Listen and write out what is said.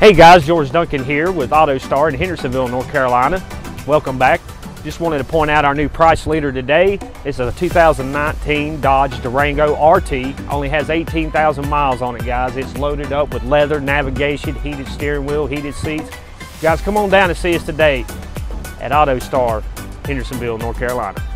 Hey guys, George Duncan here with AutoStar in Hendersonville, North Carolina. Welcome back. Just wanted to point out our new price leader today. It's a 2019 Dodge Durango RT. Only has 18,000 miles on it, guys. It's loaded up with leather, navigation, heated steering wheel, heated seats. Guys, come on down and see us today at AutoStar, Hendersonville, North Carolina.